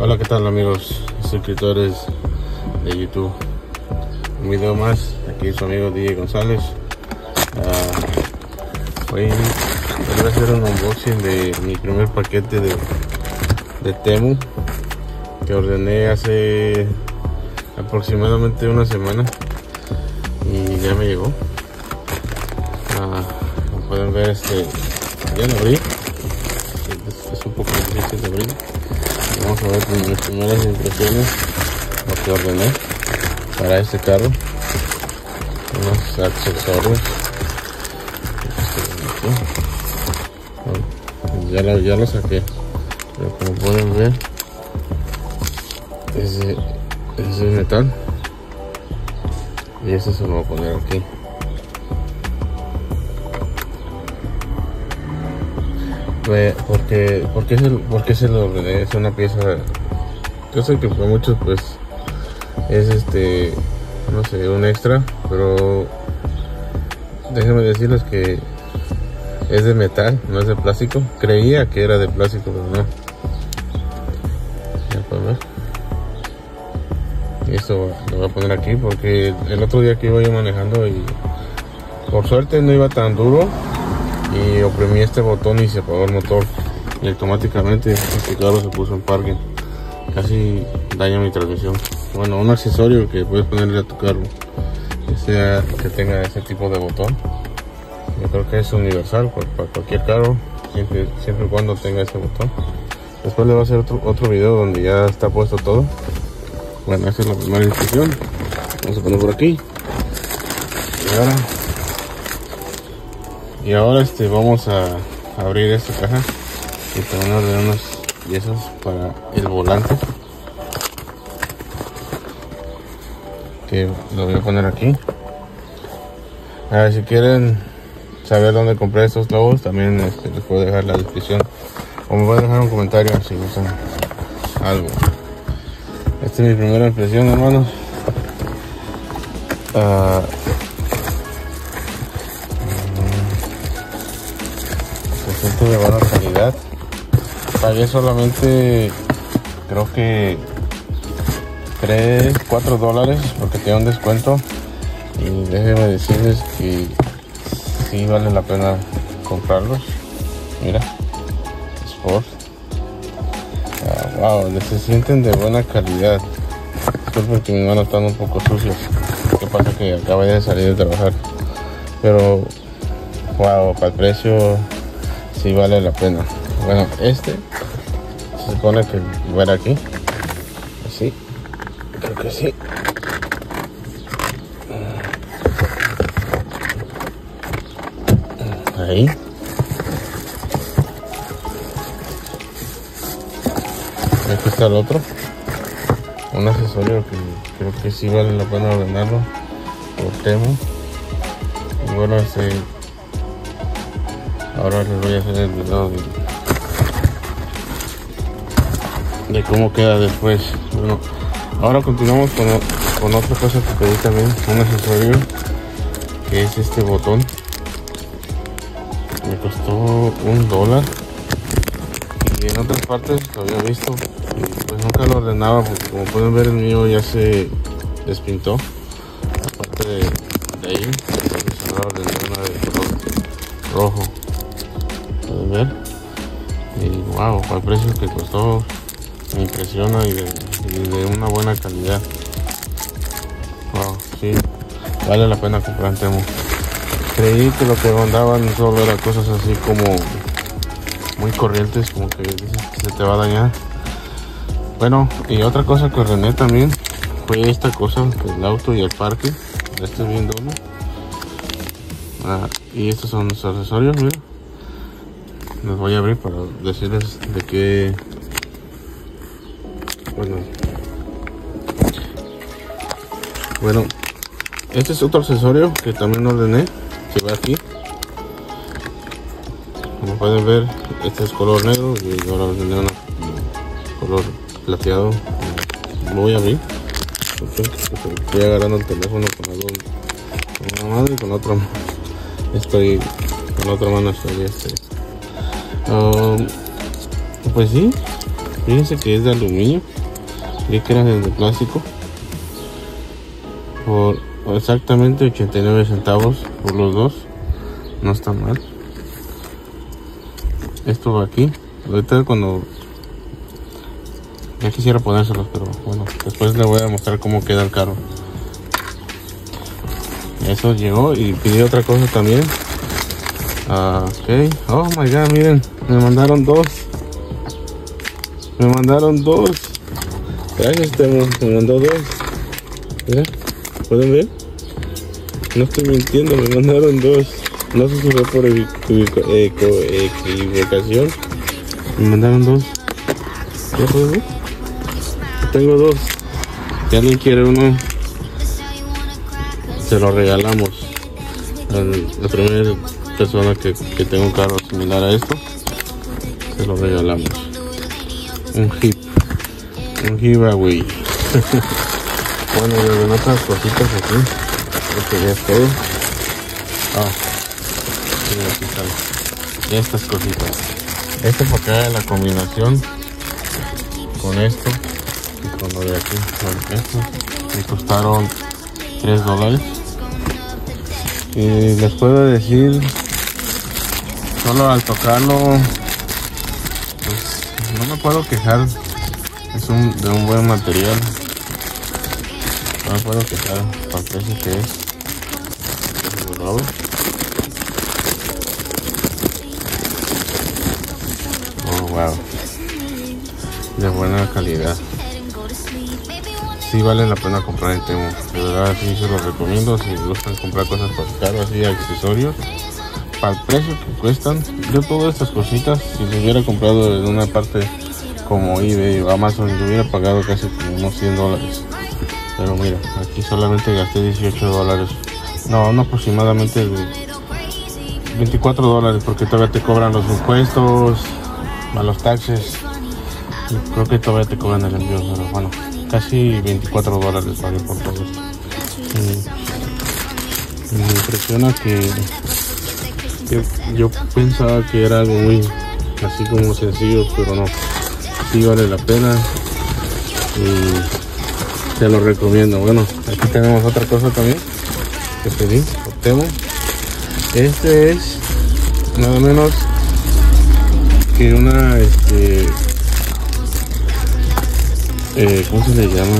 Hola, ¿qué tal amigos suscriptores de YouTube? Un video más, aquí su amigo DJ González. Uh, hoy voy a hacer un unboxing de mi primer paquete de, de Temu que ordené hace aproximadamente una semana y ya me llegó. Uh, como pueden ver, este ya lo abrí. Es, es un poco difícil de abrir vamos a ver mis primeras impresiones lo que ordené para este carro. Unos accesorios. Ya lo, ya lo saqué. Pero como pueden ver es de, es metal. Y este se lo voy a poner aquí porque porque es el porque se lo es una pieza yo sé que para muchos pues es este no sé un extra pero déjenme decirles que es de metal no es de plástico. Creía que era de plástico pero no. Ya y esto lo voy a poner aquí porque el otro día que iba yo manejando y por suerte no iba tan duro y oprimí este botón y se apagó el motor. Y automáticamente este carro se puso en parking. Casi daña mi transmisión. Bueno un accesorio que puedes ponerle a tu carro que sea que tenga ese tipo de botón. Yo creo que es universal para cualquier carro siempre siempre y cuando tenga ese botón. Después le voy a hacer otro, otro video donde ya está puesto todo. Bueno esa es la primera instrucción vamos a poner por aquí. Y ahora y ahora este vamos a abrir esta caja y tenemos de unos piezas para el volante. Que lo voy a poner aquí. A ver si quieren saber dónde compré estos globos también este, les puedo dejar la descripción. O me a dejar un comentario si usan algo. Esta es mi primera impresión hermanos. Uh, de buena calidad. Pagué solamente creo que 3 4 dólares porque tenía un descuento. Y déjenme decirles que sí vale la pena comprarlos. Mira Sport ah, wow se sienten de buena calidad. Disculpen que mis manos están un poco sucias que pasa que acaba de salir de trabajar. Pero wow para el precio si vale la pena. Bueno, este se supone que va aquí. Así. Creo que sí. Ahí. Aquí está el otro. Un accesorio que creo que sí vale la pena ordenarlo por Temo. Y bueno, este ahora les voy a hacer el video de, cómo queda después. Bueno ahora continuamos con, con otra cosa que pedí también un accesorio que es este botón. Me costó un dólar. Y en otras partes lo había visto. Pues nunca lo ordenaba porque como pueden ver el mío ya se despintó. Aparte de, de ahí entonces ahora ordené una de color rojo ver. Y wow el precio que costó. Me impresiona y de, una buena calidad. Wow sí. Vale la pena comprar Temu creí que lo que mandaban solo eran cosas así como muy corrientes como que dices que se te va a dañar. Bueno y otra cosa que ordené también. Fue esta cosa el auto y el parque. Este es bien doble ah, y estos son los accesorios mira los voy a abrir para decirles de qué bueno. Bueno este es otro accesorio que también ordené que va aquí. Como pueden ver este es color negro y ahora ordené una color plateado. Lo voy a abrir. Estoy agarrando el teléfono con, algo, con una mano y con otra estoy con otra mano estoy este Um, pues sí, Fíjense que es de aluminio. Creí que era de plástico. Por exactamente 89 centavos por los dos. No está mal. Esto va aquí. Ahorita cuando ya quisiera ponérselos, pero bueno, después le voy a mostrar cómo queda el carro. Eso llegó y pidió otra cosa también. Ah, ok. Oh my god, miren, me mandaron dos. Me mandaron dos. Gracias, Temo. Me mandó dos. ¿pueden ver? No estoy mintiendo, me mandaron dos. No sé si fue por equivocación. Me mandaron dos. ¿Ya pueden ver? Tengo dos. Si alguien quiere uno, se lo regalamos. La primera persona que, que tenga un carro similar a esto, se lo regalamos. Un hip. Un giveaway. bueno, y ven otras cositas aquí. Creo que ya es todo. Ah, aquí. Estas cositas. Esto para acá la combinación con esto y con lo de aquí. Con esto. Me costaron 3 dólares. Y les puedo decir, solo al tocarlo, pues no me puedo quejar. Es un, de un buen material. No me puedo quejar para precio que es. Oh, wow. De buena calidad. Sí vale la pena comprar en Temu. De verdad sí se los recomiendo. Si gustan comprar cosas para caro, así accesorios. Para el precio que cuestan. Yo todas estas cositas, si lo hubiera comprado en una parte como eBay o Amazon, yo hubiera pagado casi unos 100 dólares. Pero mira, aquí solamente gasté 18 dólares. No, no aproximadamente 24 dólares porque todavía te cobran los impuestos, los taxes. Creo que todavía te cobran el envío, pero bueno, casi 24 dólares pagué por todo esto. Me impresiona que, yo pensaba que era algo muy así como sencillo, pero no. Sí vale la pena y te lo recomiendo. Bueno, aquí tenemos otra cosa también que pedí, Optemo. Este es nada menos que una este eh, ¿cómo se le llama?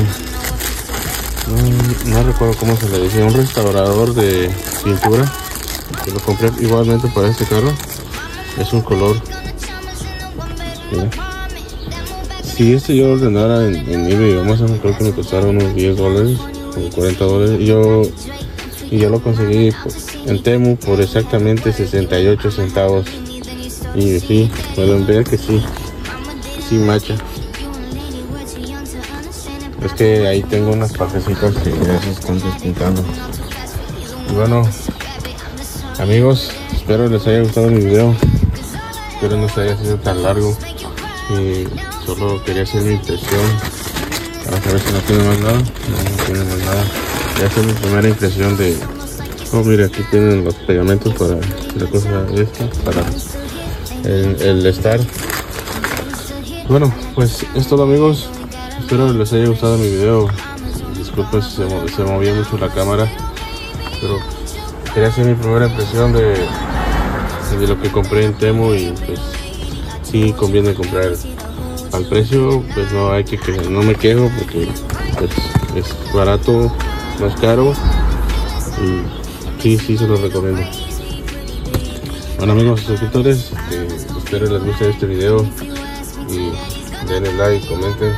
No, no, recuerdo cómo se le dice, un restaurador de pintura que lo compré igualmente para este carro. Es un color si este yo ordenara en, en eBay o Amazon creo que me costaron unos 10 dólares o 40 dólares. Yo y yo lo conseguí en Temu por exactamente 68 centavos. Y sí, pueden ver que sí sí macha. Es que ahí tengo unas partecitas que ya se están despintando. Y bueno amigos espero les haya gustado mi video. Espero no se haya sido tan largo. Y solo quería hacer mi impresión para saber si no tiene más nada. No, tiene más nada. Ya es mi primera impresión de oh mira aquí tienen los pegamentos para la cosa esta para el, estar. Bueno pues es todo amigos. Espero les haya gustado mi video. Disculpen si se, se movía mucho la cámara pero quería hacer mi primera impresión de, de lo que compré en Temo y pues sí conviene comprar. Al precio pues no hay que, no me quejo porque pues, es barato más caro y sí sí se los recomiendo. Bueno amigos suscriptores eh, espero les guste este video y denle like comenten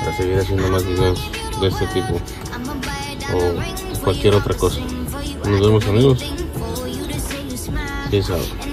para seguir haciendo más videos de este tipo o cualquier otra cosa nos vemos amigos. Peace out